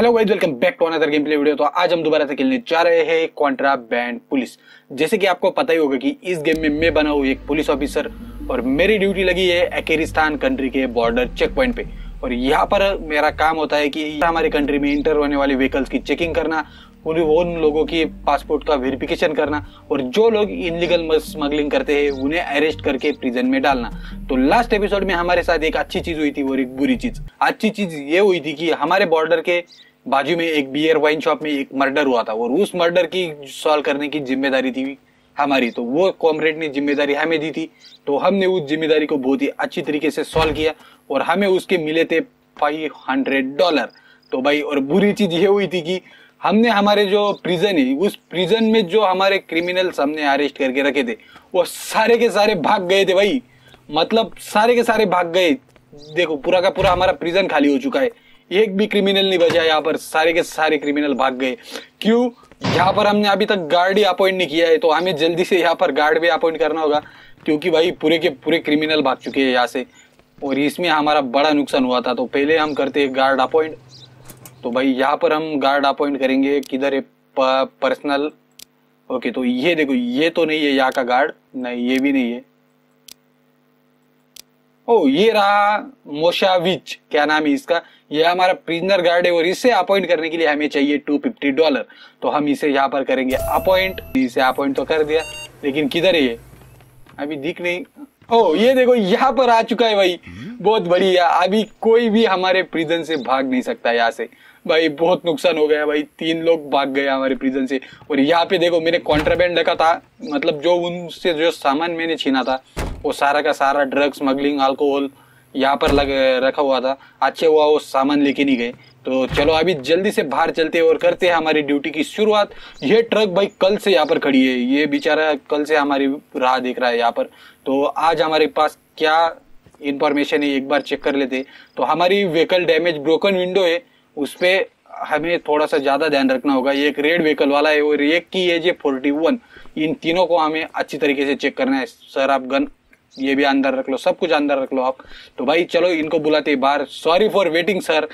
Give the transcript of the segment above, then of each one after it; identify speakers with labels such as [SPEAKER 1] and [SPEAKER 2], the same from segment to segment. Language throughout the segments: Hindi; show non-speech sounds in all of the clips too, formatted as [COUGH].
[SPEAKER 1] Hello guys welcome back to another game play video तो आज हम दोबारा से खेलने जा रहे हैं कॉन्ट्रा बैंड पुलिस जैसे कि आपको पता ही होगा कि इस गेम में मैं बना हूँ एक पुलिस ऑफिसर और मेरी ड्यूटी लगी है अकेरिस्तान कंट्री के बॉर्डर चेक पॉइंट पे. और यहाँ पर मेरा काम होता है कि हमारे कंट्री में इंटर होने वाले व्हीकल्स की चेकिंग करना पूरी उन लोगों की पासपोर्ट का वेरिफिकेशन करना और जो लोग इनलीगल स्मगलिंग करते हैं, उन्हें अरेस्ट करके प्रिजन में डालना. तो लास्ट एपिसोड में हमारे साथ एक अच्छी चीज़ हुई थी और एक बुरी चीज़. अच्छी चीज़ ये हुई थी कि हमारे बॉर्डर के बाजू में एक बियर वाइन शॉप में एक मर्डर हुआ था। और उस मर्डर की सॉल्व करने की ज़िम्मेदारी थी हमारी। तो वो कॉमरेड ने ज़िम्मेदारी हमें दी थी। तो हमने उस ज़िम्मेदारी को बहुत ही अच्छी तरीके से सॉल्व किया और हमें उसके मिले थे फाइव हंड्रेड डॉलर तो भाई, और बुरी चीज़ ये हुई थी कि हमने हमारे जो प्रिजन है, उस प्रिजन में जो हमारे क्रिमिनल्स हमने अरेस्ट करके रखे थे, वो सारे के सारे भाग गए थे भाई। मतलब सारे के सारे भाग गए। देखो, पूरा का पूरा हमारा प्रिजन खाली हो चुका है। एक भी क्रिमिनल नहीं बचा यहाँ पर। सारे के सारे क्रिमिनल भाग गए। क्यों? यहाँ पर हमने अभी तक गार्ड ही अपॉइंट नहीं किया है तो हमें जल्दी से यहाँ पर गार्ड भी अपॉइंट करना होगा, क्योंकि भाई पूरे के पूरे क्रिमिनल भाग चुके हैं यहाँ से। और इसमें हमारा बड़ा नुकसान हुआ था तो पहले हम करते हैं गार्ड अपॉइंट तो भाई यहाँ पर हम गार्ड अपॉइंट करेंगे, किधर है? पर्सनल ओके तो ये देखो, ये तो नहीं है यहाँ का गार्ड नहीं, ये भी नहीं है। ओ, ये रहा मोशाविच, क्या नाम है इसका? ये हमारा प्रिजनर गार्ड है और इसे अपॉइंट करने के लिए हमें चाहिए टू फिफ्टी डॉलर तो हम इसे यहाँ पर करेंगे अपॉइंट इसे अपॉइंट तो कर दिया, लेकिन किधर है ये? अभी दिख नहीं। ओ, ये देखो, यहाँ पर आ चुका है भाई। बहुत बढ़िया। अभी कोई भी हमारे प्रिजन से भाग नहीं सकता यहाँ से। भाई, बहुत नुकसान हो गया भाई। तीन लोग भाग गए हमारे प्रिजन से। और यहाँ पे देखो, मैंने कॉन्ट्राबैंड रखा था। मतलब जो उनसे जो सामान मैंने छीना था वो सारा का सारा ड्रग स्मगलिंग अल्कोहल यहाँ पर लग, रखा हुआ था। अच्छे हुआ वो सामान लेके नहीं गए। तो चलो अभी जल्दी से बाहर चलते और करते हैं हमारी ड्यूटी की शुरुआत। ये ट्रक भाई कल से यहाँ पर खड़ी है। ये बेचारा कल से हमारी राह देख रहा है यहाँ पर। तो आज हमारे पास क्या इंफॉर्मेशन है, एक बार चेक कर लेते तो हमारी व्हीकल डैमेज ब्रोकन विंडो है। उस पर हमें थोड़ा सा ज़्यादा ध्यान रखना होगा। एक रेड व्हीकल वाला है और एक की एज है फोर्टी इन तीनों को हमें अच्छी तरीके से चेक करना है। सर, आप गन ये भी अंदर रख लो, सब कुछ अंदर रख लो आप। तो भाई चलो, इनको बुलाते बाहर। सॉरी फॉर वेटिंग सर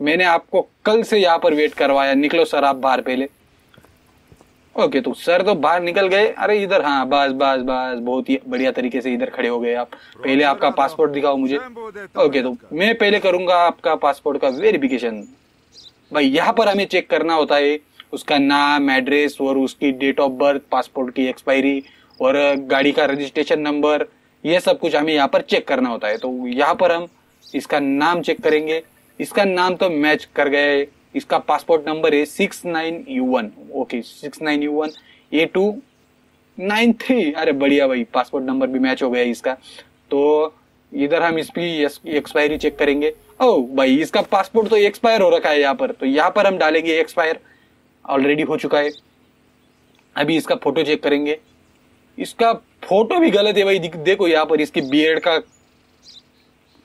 [SPEAKER 1] मैंने आपको कल से यहाँ पर वेट करवाया। निकलो सर आप बाहर पहले। ओके तो सर तो बाहर निकल गए। अरे इधर हाँ बस बस बस। बहुत ही बढ़िया तरीके से इधर खड़े हो गए आप। पहले आपका पासपोर्ट दिखाओ मुझे। ओके तो मैं पहले करूँगा आपका पासपोर्ट का वेरिफिकेशन भाई, यहाँ पर हमें चेक करना होता है। उसका नाम एड्रेस और उसकी डेट ऑफ़ बर्थ पासपोर्ट की एक्सपायरी और, गाड़ी का रजिस्ट्रेशन नंबर ये सब कुछ हमें यहाँ पर चेक करना होता है। तो यहाँ पर हम इसका नाम चेक करेंगे। इसका नाम तो मैच कर गए। इसका पासपोर्ट नंबर है six nine U one okay six nine U one A two nine three अरे बढ़िया भाई पासपोर्ट नंबर भी मैच हो गया इसका। तो इधर हम इसकी एक्सपायरी चेक करेंगे। ओ भाई, इसका पासपोर्ट तो एक्सपायर हो रखा है यहाँ पर। तो यहाँ पर हम डालेंगे एक्सपायर ऑलरेडी हो चुका है। अभी इसका फ़ोटो चेक करेंगे। इसका फ़ोटो भी गलत है भाई। देखो यहाँ पर इसकी बियर्ड का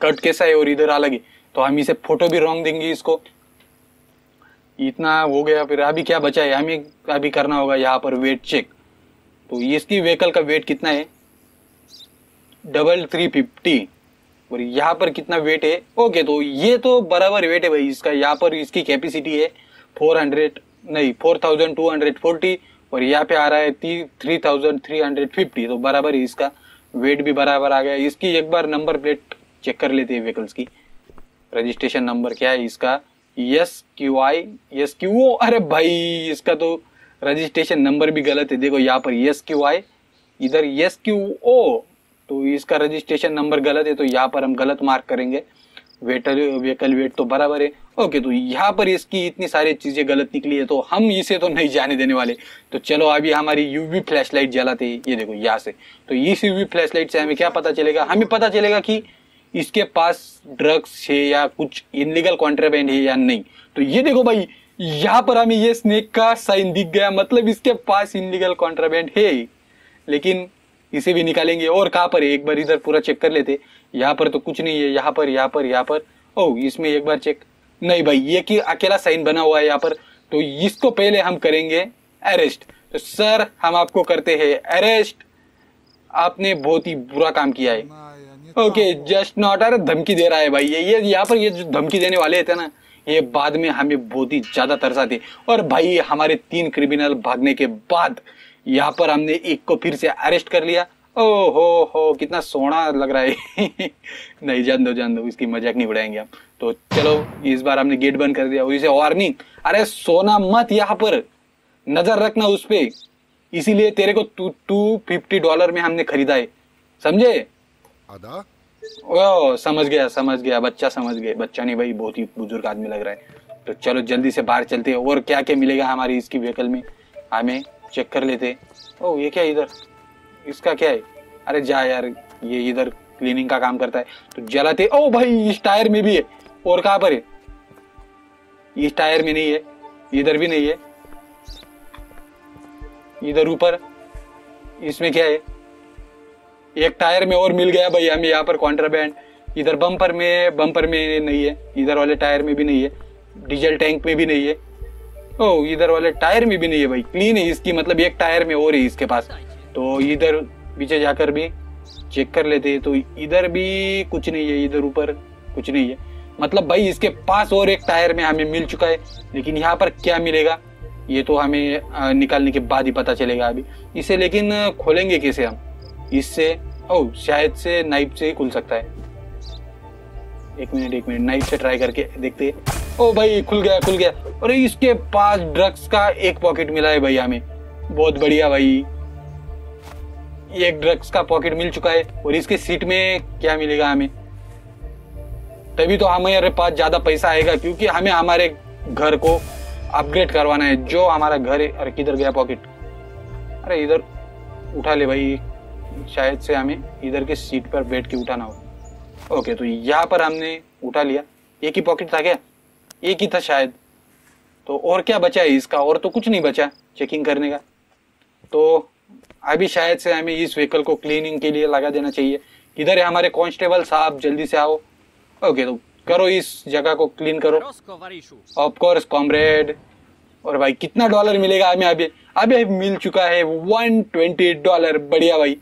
[SPEAKER 1] कट कैसा है और इधर अलग है। तो हम इसे फ़ोटो भी रॉन्ग देंगे इसको। इतना हो गया फिर। अभी क्या बचा है? हमें अभी करना होगा यहाँ पर वेट चेक तो इसकी व्हीकल का वेट कितना है? डबल थ्री फिफ्टी और यहाँ पर कितना वेट है? ओके तो ये तो बराबर वेट है भाई। इसका यहाँ पर इसकी कैपेसिटी है फोर हंड्रेड नहीं four thousand two hundred forty और यहाँ पे आ रहा है three thousand three hundred fifty तो बराबर ही इसका वेट भी बराबर आ गया। इसकी एक बार नंबर प्लेट चेक कर लेते हैं व्हीकल्स की। रजिस्ट्रेशन नंबर क्या है इसका? S Q I S Q O अरे भाई, इसका तो रजिस्ट्रेशन नंबर भी गलत है। देखो यहाँ पर यस क्यू आई इधर यस क्यू ओ तो इसका रजिस्ट्रेशन नंबर गलत है तो यहाँ पर हम गलत मार्क करेंगे। वेटर व्हीकल वेट तो बराबर है। ओके तो यहाँ पर इसकी इतनी सारी चीज़ें गलत निकली है तो हम इसे तो नहीं जाने देने वाले। तो चलो, अभी हमारी यूवी फ्लैश लाइट जलाते ये देखो, यहाँ से। तो इस यूवी फ्लैश लाइट से हमें क्या पता चलेगा? हमें पता चलेगा कि इसके पास ड्रग्स है या कुछ इनलीगल कॉन्ट्रेबेंड है या नहीं। तो ये देखो भाई, यहाँ पर हमें ये स्नेक का साइन दिख गया। मतलब इसके पास इनलीगल कॉन्ट्राबैंड है। लेकिन इसे भी निकालेंगे और कहाँ पर है? एक बार इधर पूरा चेक कर लेते। यहाँ पर तो कुछ नहीं है। यहाँ पर यहाँ पर यहाँ पर। ओ इसमें एक बार चेक नहीं भाई ये कि अकेला साइन बना हुआ है यहाँ पर तो इसको पहले हम करेंगे अरेस्ट तो सर हम आपको करते हैं अरेस्ट आपने बहुत ही बुरा काम किया है। ओके जस्ट नॉट अरे धमकी दे रहा है भाई। ये ये यहाँ पर ये जो धमकी देने वाले थे ना ये बाद में हमें बहुत ही ज़्यादा तरसाते और भाई हमारे तीन क्रिमिनल भागने के बाद यहाँ पर हमने एक को फिर से अरेस्ट कर लिया। ओ हो हो कितना सोना लग रहा है। [LAUGHS] नहीं जान दो जान दो इसकी मज़ाक नहीं उड़ाएँगे हम। तो चलो इस बार हमने गेट बंद कर दिया। इसे वार्निंग अरे सोना मत यहाँ पर। नज़र रखना उस पे। इसीलिए तेरे को टू टू फिफ्टी डॉलर में हमने खरीदा है। समझे? ओ समझ गया समझ गया। बच्चा समझ गया बच्चा नहीं भाई बहुत ही बुज़ुर्ग आदमी लग रहा है। तो चलो जल्दी से बाहर चलते हैं। और क्या क्या मिलेगा हमारी इसकी व्हीकल में? हमें चेक कर लेते। ओ ये क्या इधर? इसका क्या है? अरे जा यार, ये इधर क्लीनिंग का काम करता है। तो जलाते ओ भाई, इस टायर में भी है। और कहाँ पर है? इस टायर में नहीं है, इधर भी नहीं है। इधर ऊपर, इसमें क्या है? एक टायर में और मिल गया भाई हमें यहाँ पर कॉन्ट्राबैंड इधर बम्पर में बम्पर में नहीं है, इधर वाले टायर में भी नहीं है। डीजल टैंक में भी नहीं है। ओ, इधर वाले टायर में भी नहीं है भाई। क्लीन है इसकी मतलब एक टायर में और है इसके पास। तो इधर पीछे जाकर भी चेक कर लेते हैं। तो इधर भी कुछ नहीं है, इधर ऊपर कुछ नहीं है। मतलब भाई, इसके पास और एक टायर में हमें मिल चुका है, लेकिन यहाँ पर क्या मिलेगा? ये तो हमें निकालने के बाद ही पता चलेगा अभी। इसे लेकिन खोलेंगे कैसे हम? इससे, ओ, शायद से नाइफ से ही खुल सकता है। एक मिनट एक मिनट, नाइफ से ट्राई करके देखते हैं। ओ भाई, खुल गया खुल गया। अरे, इसके पास ड्रग्स का एक पॉकेट मिला है भाई हमें। बहुत बढ़िया भाई। एक ड्रग्स का पॉकेट मिल चुका है और इसके सीट में क्या मिलेगा हमें? तभी तो हमारे पास ज़्यादा पैसा आएगा, क्योंकि हमें हमारे घर को अपग्रेड करवाना है, जो हमारा घर है। अरे, किधर गया पॉकेट अरे, इधर उठा ले भाई। शायद से हमें इधर के सीट पर बैठ के उठाना हो। ओके तो यहाँ पर हमने उठा लिया। एक ही पॉकेट था क्या? एक ही था शायद। तो और क्या बचा है इसका? और तो कुछ नहीं बचा चेकिंग करने का। तो अभी शायद से हमें इस व्हीकल को क्लीनिंग के लिए लगा देना चाहिए। इधर है हमारे कांस्टेबल साहब, जल्दी से आओ। ओके तो करो इस जगह को क्लीन करो।
[SPEAKER 2] Rosco Varishu.
[SPEAKER 1] Of course comrade और भाई, कितना डॉलर मिलेगा हमें अभी? अभी मिल चुका है 120 डॉलर बढ़िया भाई।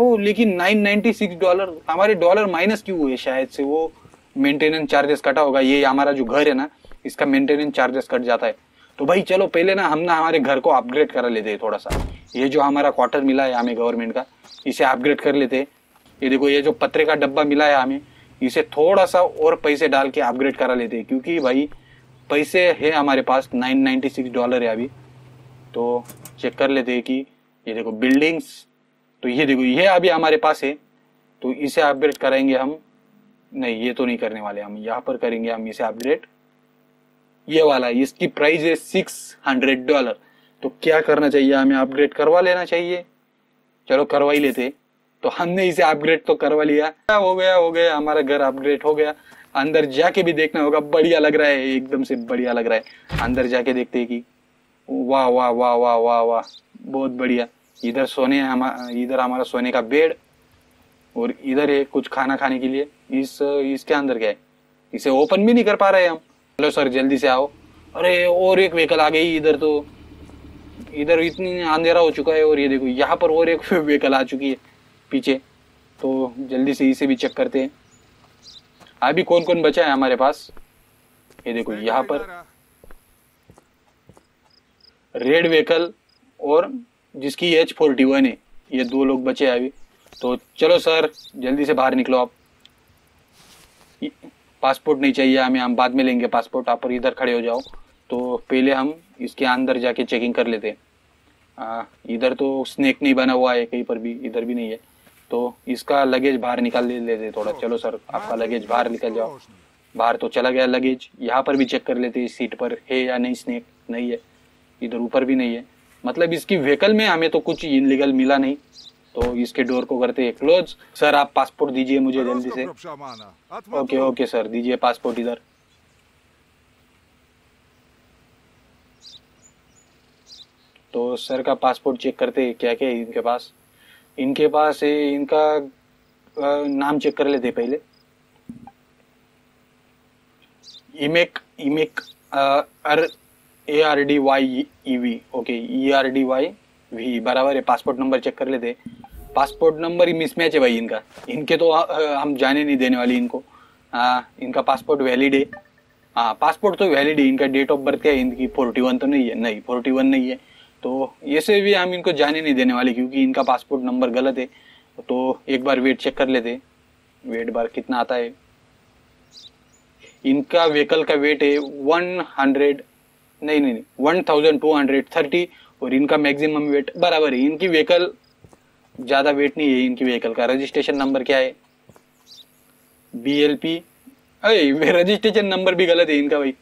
[SPEAKER 1] ओ, लेकिन 996 डॉलर हमारे डॉलर माइनस क्यों हुए शायद से? वो मेंटेनेंस चार्जेस कटा होगा, ये हमारा जो घर है ना, इसका मेंटेनेंस चार्जेस कट जाता है। तो भाई चलो, पहले ना हम ना हमारे घर को अपग्रेड करा लेते हैं थोड़ा सा। ये जो हमारा क्वार्टर मिला है हमें गवर्नमेंट का, इसे अपग्रेड कर लेते हैं। ये देखो, ये जो पत्रे का डब्बा मिला है हमें, इसे थोड़ा सा और पैसे डाल के अपग्रेड करा लेते हैं, क्योंकि भाई पैसे है हमारे पास 996 डॉलर है अभी। तो चेक कर लेते हैं कि ये देखो बिल्डिंग्स तो ये देखो, ये अभी हमारे पास है तो इसे अपग्रेड कराएँगे हम। नहीं, ये तो नहीं करने वाले हम, यहाँ पर करेंगे हम इसे अपग्रेड ये वाला, इसकी प्राइस है सिक्स हंड्रेड डॉलर तो क्या करना चाहिए, हमें अपग्रेड करवा लेना चाहिए। चलो, करवा ही लेते। तो हमने इसे अपग्रेड तो करवा लिया। हो गया हो गया, हमारा घर अपग्रेड हो गया। अंदर जाके भी देखना होगा, बढ़िया लग रहा है, एकदम से बढ़िया लग रहा है। अंदर जाके देखते हैं कि वाह वाह वाह वाह वाह वाह, बहुत बढ़िया। इधर सोने हमारा इधर हमारा सोने का बेड और इधर है कुछ खाना खाने के लिए। इस इसके अंदर क्या है इसे ओपन भी नहीं कर पा रहे हम। चलो सर जल्दी से आओ। अरे और एक व्हीकल आ गई इधर तो। इधर इतनी अंधेरा हो चुका है और ये देखो यहाँ पर और एक [LAUGHS] व्हीकल आ चुकी है पीछे। तो जल्दी से इसे भी चेक करते हैं। अभी कौन कौन बचा है हमारे पास? ये देखो यहाँ पर। रेड व्हीकल और जिसकी एच फोर्टी वन है। ये दो लोग बचे हैं अभी। तो चलो सर, जल्दी से बाहर निकलो आप। पासपोर्ट नहीं चाहिए हमें, हम बाद में लेंगे पासपोर्ट, आप इधर खड़े हो जाओ। तो पहले हम इसके अंदर जाके चेकिंग कर लेते हैं। इधर तो स्नेक नहीं बना हुआ है, कहीं पर भी, इधर भी नहीं है। तो इसका लगेज बाहर निकाल ले लेते थोड़ा। चलो सर, आपका लगेज बाहर निकल जाओ। बाहर तो चला गया लगेज यहाँ पर भी चेक कर लेते इस सीट पर है या नहीं स्नेक नहीं है। इधर ऊपर भी नहीं है। मतलब इसकी व्हीकल में हमें तो कुछ इलीगल मिला नहीं। तो इसके डोर को करते हैं क्लोज सर आप पासपोर्ट दीजिए मुझे जल्दी से। ओके ओके सर दीजिए पासपोर्ट इधर। तो सर का पासपोर्ट चेक करते हैं क्या क्या है इनके पास? इनके पास है इनका नाम चेक कर लेते पहले। इमेक इमेक R A R D Y E V okay E R D Y V बराबर है पासपोर्ट नंबर चेक कर लेते। पासपोर्ट नंबर ही मिसमैच है भाई इनका। इनके तो हम जाने नहीं देने वाली इनको। हाँ इनका पासपोर्ट वैलिड है। हाँ पासपोर्ट तो वैलिड है, इनका डेट ऑफ़ बर्थ क्या है, इनकी फोर्टी वन तो नहीं है। नहीं फोर्टी वन नहीं है। तो ये से भी हम इनको जाने नहीं देने वाले क्योंकि इनका पासपोर्ट नंबर गलत है। तो एक बार वेट चेक कर लेते। वेट बार कितना आता है। इनका व्हीकल का वेट है वन हंड्रेड नहीं नहीं one thousand two hundred thirty और इनका मैक्सिमम वेट बराबर है। इनकी व्हीकल ज़्यादा वेट नहीं है इनकी व्हीकल का। रजिस्ट्रेशन नंबर क्या है? बी एल पी अरे रजिस्ट्रेशन नंबर भी गलत है इनका भाई।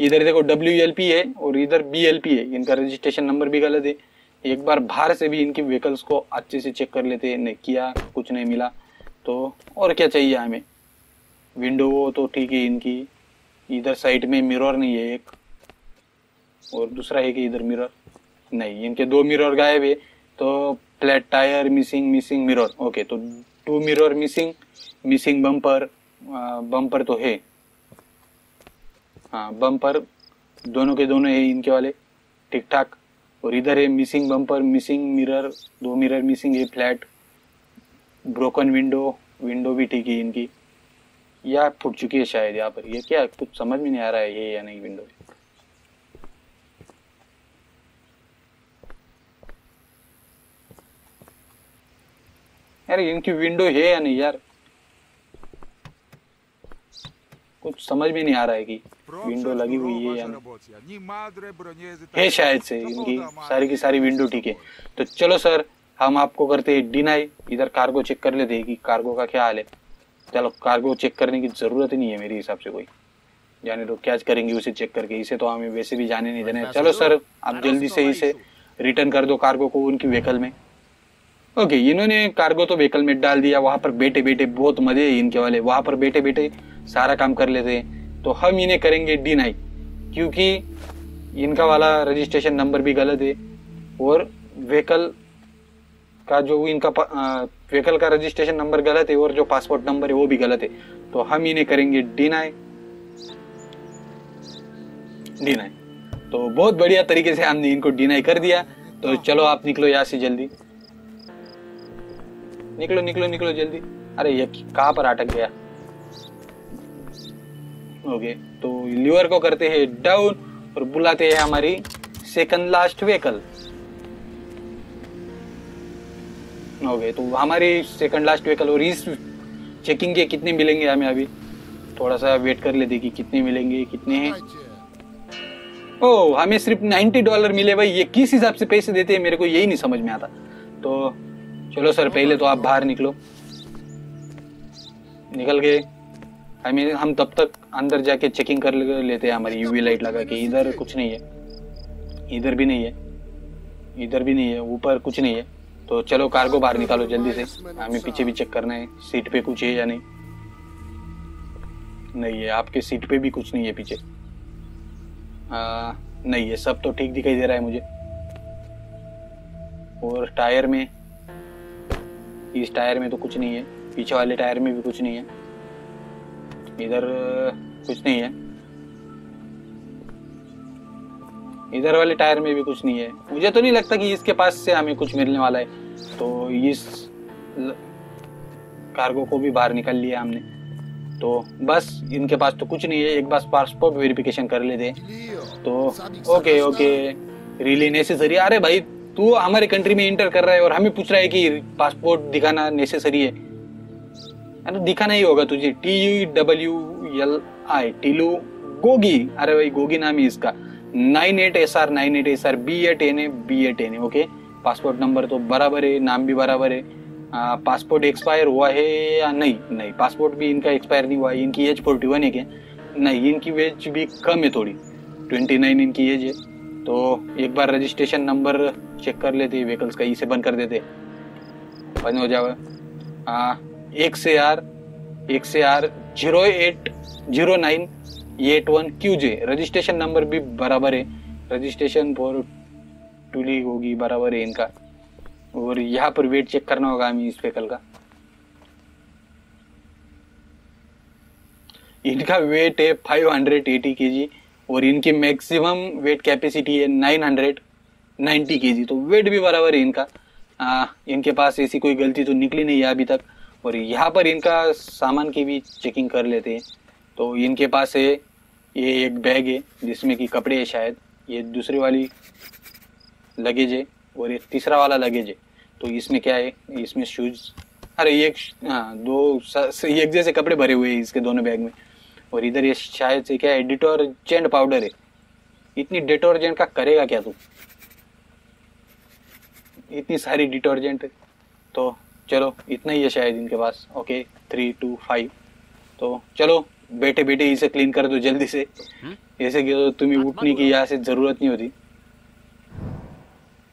[SPEAKER 1] इधर देखो डब्ल्यू एल पी है और इधर बी एल पी है। इनका रजिस्ट्रेशन नंबर भी गलत है। एक बार बाहर से भी इनकी व्हीकल्स को अच्छे से चेक कर लेते हैं। नहीं किया, कुछ नहीं मिला। तो और क्या चाहिए हमें? विंडो वो तो ठीक है इनकी। इधर साइड में मिरर नहीं है एक। और दूसरा है कि इधर मिरर नहीं, इनके दो मिरर गायब है। तो flat tyre missing missing mirror okay तो two mirror missing missing bumper bumper तो है। हाँ बम्पर दोनों के दोनों है इनके वाले। ठीक ठाक और इधर है मिसिंग बम्पर मिसिंग मिरर दो मिरर मिसिंग है फ्लैट ब्रोकन विंडो विंडो भी ठीक है इनकी। या फुट चुकी है शायद यहाँ पर। ये क्या कुछ समझ में नहीं आ रहा है ये या नहीं विंडो यार इनकी विंडो है या नहीं यार? कुछ समझ में नहीं आ रहा है कि विंडो लगी हुई है या नहीं। है शायद से इनकी सारी की सारी विंडो ठीक है। तो चलो सर हम आपको करते हैं डिनाई इधर कार्गो चेक कर लेते हैं कि कार्गो का क्या हाल है। चलो कार्गो चेक करने की ज़रूरत ही नहीं है मेरे हिसाब से कोई। जाने तो क्या करेंगे उसे चेक करके इसे तो हमें वैसे भी जाने नहीं देने चलो सर आप जल्दी से इसे रिटर्न कर दो कार्गो को उनकी व्हीकल में। ओके इन्होंने कार्गो तो व्हीकल में डाल दिया, वहाँ पर बैठे बैठे बहुत मज़े है इनके वाले, वहाँ पर बैठे बैठे सारा काम कर लेते हैं। तो हम इन्हें करेंगे डिनाई क्योंकि इनका वाला रजिस्ट्रेशन नंबर भी गलत है, और व्हीकल का जो इनका व्हीकल का रजिस्ट्रेशन नंबर गलत है, और जो पासपोर्ट नंबर है, वो भी गलत है। तो हम इन्हें करेंगे डिनाई डिनाई तो बहुत बढ़िया तरीके से हमने इनको डिनाई कर दिया। तो चलो आप निकलो यहाँ से जल्दी। निकलो निकलो निकलो जल्दी। अरे ये कहाँ पर अटक गया? ओके तो लीवर को करते हैं डाउन और बुलाते हैं हमारी सेकंड लास्ट व्हीकल ओके तो हमारी सेकंड लास्ट व्हीकल और इस चेकिंग के कितने मिलेंगे हमें अभी? थोड़ा सा वेट कर लेते कि कितने मिलेंगे, कितने हैं। ओ हमें सिर्फ़ 90 डॉलर मिले भाई, ये किस हिसाब से पैसे देते हैं, मेरे को यही नहीं समझ में आता। तो चलो सर पहले तो आप बाहर निकलो। निकल गए आई मीन हम तब तक अंदर जाके चेकिंग कर लेते हैं हमारी यूवी लाइट लगा के। इधर कुछ नहीं है। इधर भी नहीं है। इधर भी नहीं है। ऊपर कुछ नहीं है। तो चलो कार को बाहर निकालो जल्दी से। हमें पीछे भी चेक करना है सीट पे कुछ है या नहीं। नहीं है आपके सीट पे भी कुछ नहीं है पीछे। आ, नहीं है। सब तो ठीक दिखाई दे रहा है मुझे। और टायर में इस टायर में तो कुछ नहीं है, पीछे वाले टायर में भी कुछ नहीं है। इधर, कुछ नहीं है। इधर वाले टायर में भी कुछ नहीं है। मुझे तो नहीं लगता कि इसके पास से हमें कुछ मिलने वाला है। तो इस कार्गो को भी बाहर निकाल लिया हमने। तो बस, इनके पास तो कुछ नहीं है। एक बार पासपोर्ट वेरिफिकेशन कर लेते तो ओके ओके रियली नेसेसरी अरे भाई तू हमारे कंट्री में इंटर कर रहा है और हमें पूछ रहा है कि पासपोर्ट दिखाना नेसेसरी है। अरे दिखाना ही होगा तुझे। T U W L I Teelu, Gogi. अरे भाई, गोगी नाम है इसका। Nine eight S R nine eight S R B eight N A B eight N A okay passport number तो बराबर है, नाम भी बराबर है। पासपोर्ट एक्सपायर हुआ है या नहीं? नहीं पासपोर्ट भी इनका एक्सपायर नहीं हुआ है इनकी एज फोर्टी वन है क्या? नहीं, इनकी एज भी कम है थोड़ी। ट्वेंटी नाइन इनकी एज है। तो एक बार रजिस्ट्रेशन नंबर चेक कर लेते व्हीकल्स का इसे बंद कर देते। बंद हो जाए हाँ एक से आर, एक से R, zero eight, zero nine, eight one Q J registration number भी बराबर है। रजिस्ट्रेशन फॉर टूली होगी, बराबर है इनका। और यहाँ पर वेट चेक करना होगा हमें इस व्हीकल का। इनका वेट है 580 केजी और इनकी मैक्सिमम वेट कैपेसिटी है 990 केजी तो वेट भी बराबर है इनका। आ, इनके पास ऐसी कोई गलती तो निकली नहीं है अभी तक। और यहाँ पर इनका सामान की भी चेकिंग कर लेते हैं। तो इनके पास है ये एक बैग है जिसमें कि कपड़े है शायद। ये दूसरी वाली लगेज है और ये तीसरा वाला लगेज है। तो इसमें क्या है इसमें शूज़ अरे एक हाँ दो एक जैसे कपड़े भरे हुए हैं इसके दोनों बैग में। और इधर ये शायद से क्या है डिटर्जेंट पाउडर है। इतनी डिटर्जेंट का करेगा क्या तू? इतनी सारी डिटर्जेंट तो चलो इतना ही है शायद इनके पास। ओके थ्री टू फाइव तो चलो बैठे बैठे इसे क्लीन कर दो जल्दी से। ऐसे कि तो तुम्हें उठने की यहाँ से ज़रूरत नहीं होती।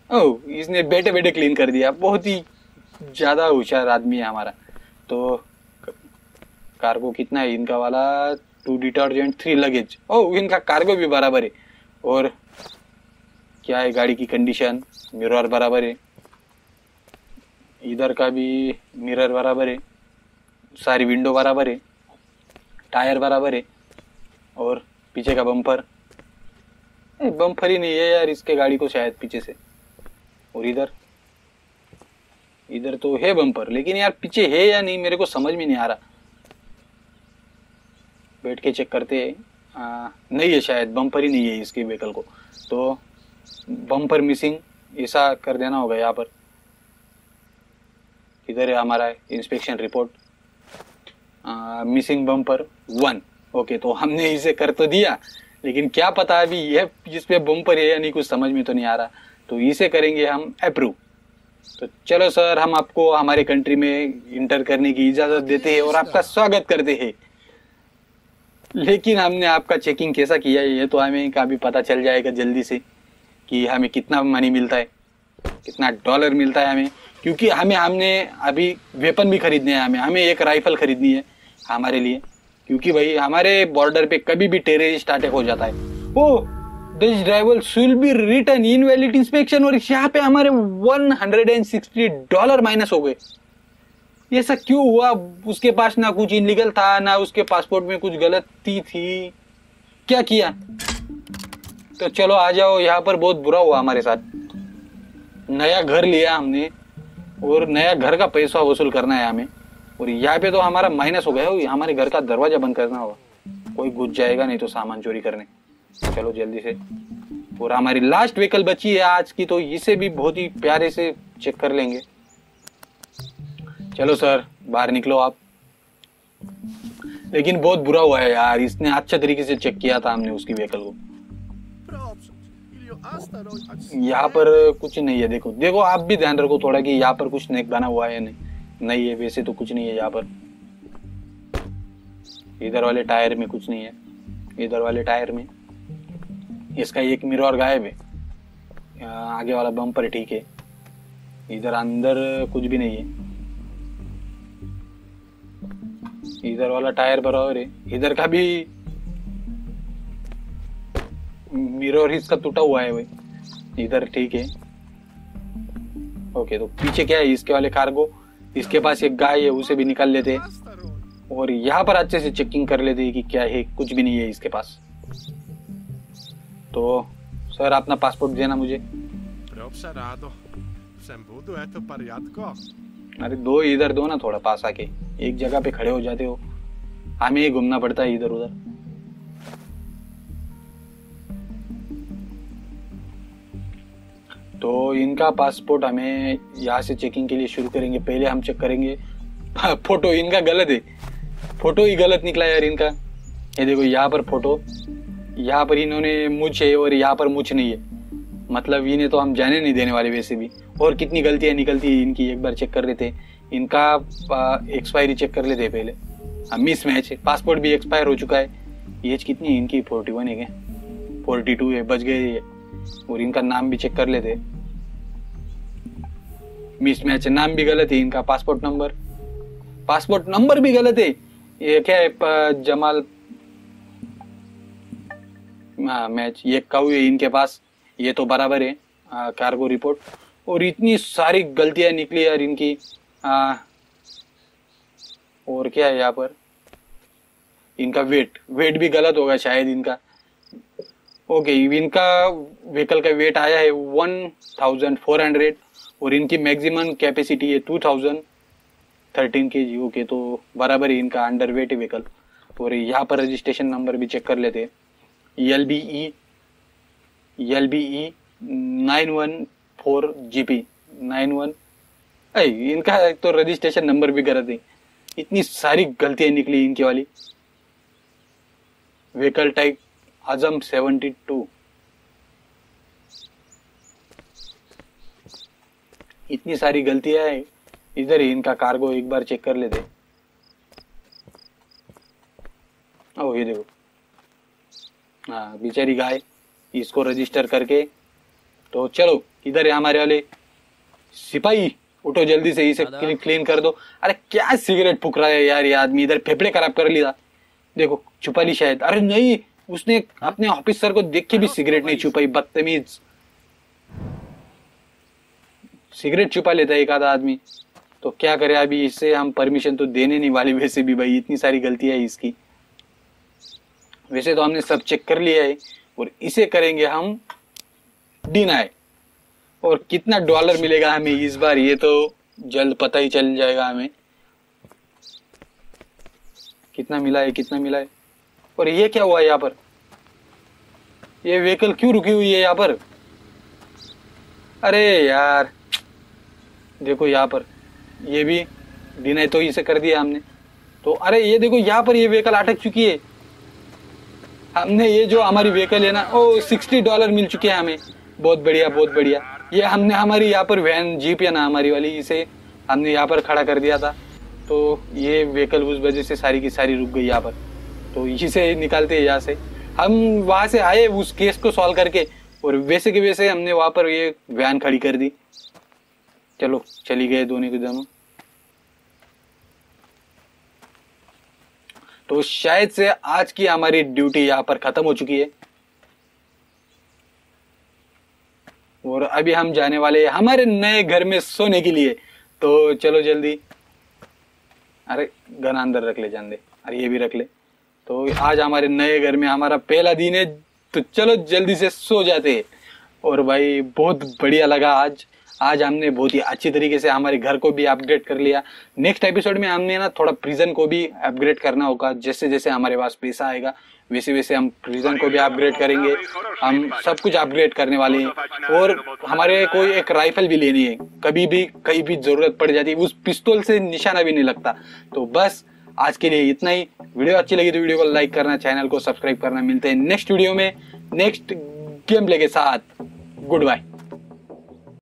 [SPEAKER 1] ओ इसने बैठे बैठे क्लीन कर दिया। बहुत ही ज़्यादा होशियार आदमी है हमारा। तो कार्गो कितना है? इनका वाला टू डिटर्जेंट थ्री लगेज ओ इनका कार्गो भी बराबर है। और क्या है गाड़ी की कंडीशन मिरर बराबर है। इधर का भी मिरर बराबर है। सारी विंडो बराबर है। टायर बराबर है। और पीछे का बम्पर बम्पर ही नहीं है यार, इसके गाड़ी को शायद पीछे से। और इधर? इधर तो है बम्पर लेकिन यार पीछे है या नहीं, मेरे को समझ में नहीं आ रहा। बैठ के चेक करते आ, नहीं है शायद बम्पर ही नहीं है इसके व्हीकल को। तो बम्पर मिसिंग ऐसा कर देना होगा यहाँ पर। इधर है हमारा inspection report missing bumper one okay तो हमने इसे कर तो दिया लेकिन क्या पता अभी यह जिस पे बम्पर है या नहीं कुछ समझ में तो नहीं आ रहा। तो इसे करेंगे हम अप्रूव तो चलो सर हम आपको हमारे कंट्री में इंटर करने की इजाज़त देते हैं और आपका स्वागत करते हैं। लेकिन हमने आपका चेकिंग कैसा किया? है ये तो हमें काफ़ी पता चल जाएगा जल्दी से कि हमें कितना मनी मिलता है, कितना डॉलर मिलता है हमें। क्योंकि हमें, हमने अभी वेपन भी खरीदने हैं हमें हमें एक राइफल खरीदनी है हमारे लिए। क्योंकि भाई, हमारे बॉर्डर पे कभी भी टेररिस्ट अटैक हो जाता है। ओ this driver will be return in valid inspection और यहाँ पे हमारे 160 डॉलर माइनस हो गए। ये सब क्यों हुआ? उसके पास ना कुछ इनलीगल था, ना उसके पासपोर्ट में कुछ गलती थी। क्या किया? तो चलो आ जाओ, यहाँ पर बहुत बुरा हुआ हमारे साथ। नया घर लिया हमने, और नया घर का पैसा वसूल करना है हमें। और यहाँ पे तो हमारा माइनस हो गया है हमारे घर का दरवाज़ा बंद करना होगा। कोई घुस जाएगा नहीं तो सामान चोरी करने। चलो जल्दी से। और हमारी लास्ट व्हीकल बची है आज की तो इसे भी बहुत ही प्यारे से चेक कर लेंगे। चलो सर, बाहर निकलो आप। लेकिन बहुत बुरा हुआ है यार, इसने अच्छे तरीके से चेक किया था हमने उसकी व्हीकल को। यहाँ पर कुछ नहीं है, देखो। देखो, आप भी ध्यान रखो थोड़ा कि यहाँ पर कुछ नेक बना हुआ है नहीं। नहीं है, वैसे तो कुछ नहीं है यहाँ पर। इधर वाले टायर में कुछ नहीं है। इधर वाले टायर में। इसका एक मिरर गायब है। आगे वाला बम्पर ठीक है। इधर अंदर कुछ भी नहीं है। इधर वाला टायर बराबर है इधर का भी मिरर इसका टूटा हुआ है भाई। इधर ठीक है। ओके तो पीछे क्या है? इसके वाले कार्गो इसके पास एक गाय है, उसे भी निकाल लेते और यहाँ पर अच्छे से चेकिंग कर लेते कि क्या है, कुछ भी नहीं है इसके पास। तो सर अपना पासपोर्ट देना मुझे। अरे दो इधर, दो ना थोड़ा पास आके। एक जगह पे खड़े हो जाते हो। हमें ही घूमना पड़ता है इधर उधर। तो इनका पासपोर्ट हमें यहाँ से चेकिंग के लिए शुरू करेंगे। पहले हम चेक करेंगे। [LAUGHS] फ़ोटो इनका गलत है। फ़ोटो ही गलत निकला यार इनका। ये देखो, यहाँ पर फ़ोटो। यहाँ पर इन्होंने मुझ है और यहाँ पर मुझ नहीं है। मतलब इन्हें तो हम जाने नहीं देने वाले वैसे भी। और कितनी गलतियाँ निकलती है, इनकी एक बार चेक कर लेते इनका एक्सपायरी चेक कर लेते पहले। हाँ मिस मैच है। पासपोर्ट भी एक्सपायर हो चुका है। एज कितनी है इनकी? फोर्टी वन है फोर्टी टू है, बच गए और इनका नाम भी चेक कर लेते मिस मैच है। नाम भी गलत है इनका। पासपोर्ट नंबर पासपोर्ट नंबर भी गलत है। ये क्या है जमाल? हाँ मैच ये काऊ है इनके पास? ये तो बराबर है। कार्गो रिपोर्ट और इतनी सारी गलतियाँ निकली यार इनकी। आ, और क्या है यहाँ पर? इनका वेट वेट भी गलत होगा शायद इनका। ओके इनका व्हीकल का वेट आया है वन थाउज़ेंड फोर हंड्रेड और इनकी मैक्सिमम कैपेसिटी है two thousand thirteen K G okay तो बराबर ही इनका अंडर वेट व्हीकल और यहाँ पर रजिस्ट्रेशन नंबर भी चेक कर लेते हैं। L B E L B E nine one four G P nine one. इनका तो रजिस्ट्रेशन नंबर भी गलत है। इतनी सारी गलतियाँ निकली इनकी वाली। व्हीकल टाइप आज़म सेवेंटी टू इतनी सारी गलतियाँ है। इधर ही इनका कार्गो एक बार चेक कर लेते ओ ये देखो। हाँ बेचारी गाय, इसको रजिस्टर करके तो चलो। इधर है हमारे वाले सिपाही उठो जल्दी से इसे क्लीन कर दो। अरे क्या सिगरेट फूक रहा है यार ये आदमी? इधर फेफड़े खराब कर लिया। देखो छुपा ली शायद। अरे नहीं उसने अपने ऑफिसर को देख के भी सिगरेट नहीं छुपाई बदतमीज। सिगरेट छुपा लेता है एक आधा आदमी। तो क्या करे अभी इससे हम परमिशन तो देने नहीं वाले वैसे भी भाई इतनी सारी गलतियाँ है इसकी। वैसे तो हमने सब चेक कर लिया है और इसे करेंगे हम डिनाई और कितना डॉलर मिलेगा हमें इस बार? ये तो जल्द पता ही चल जाएगा हमें। कितना मिला है, कितना मिला है? और ये क्या हुआ यहाँ पर? ये व्हीकल क्यों रुकी हुई है यहाँ पर? अरे यार, देखो यहाँ पर। ये भी डिनाई तो इसे कर दिया हमने। तो अरे ये देखो यहाँ पर ये व्हीकल अटक चुकी है। हमने ये जो हमारी व्हीकल है ना, ओ सिक्सटी डॉलर मिल चुके हैं हमें। बहुत बढ़िया बहुत बढ़िया। ये हमने हमारी यहाँ पर वैन, जीप है ना हमारी वाली, इसे हमने यहाँ पर खड़ा कर दिया था। तो ये व्हीकल उस वजह से सारी की सारी रुक गई यहाँ पर। तो इसे निकालते हैं यहाँ से। हम वहाँ से आए, उस केस को सॉल्व करके, और वैसे के वैसे हमने वहाँ पर ये वैन खड़ी कर दी। चलो, चली गए दोनों के दोनों। तो शायद से आज की हमारी ड्यूटी यहाँ पर खत्म हो चुकी है। और अभी हम जाने वाले हमारे नए घर में सोने के लिए। तो चलो जल्दी। अरे, गना अंदर रख ले जान दे। अरे, ये भी रख ले। तो आज हमारे नए घर में हमारा पहला दिन है तो चलो जल्दी से सो जाते और भाई, बहुत बढ़िया लगा आज। आज हमने बहुत ही अच्छी तरीके से हमारे घर को भी अपग्रेड कर लिया। नेक्स्ट एपिसोड में हमने ना थोड़ा प्रिजन को भी अपग्रेड करना होगा। जैसे जैसे हमारे पास पैसा आएगा, वैसे वैसे हम प्रिजन को भी अपग्रेड करेंगे। हम सब कुछ अपग्रेड करने वाले हैं। और हमारे कोई एक राइफल भी लेनी है। कभी भी, कहीं भी ज़रूरत पड़ जाती है, उस पिस्तौल से निशाना भी नहीं लगता। तो बस आज के लिए इतना ही। वीडियो अच्छी लगी तो वीडियो को लाइक करना चैनल को सब्सक्राइब करना। मिलते हैं नेक्स्ट वीडियो में। नेक्स्ट गेम प्ले के साथ। Good bye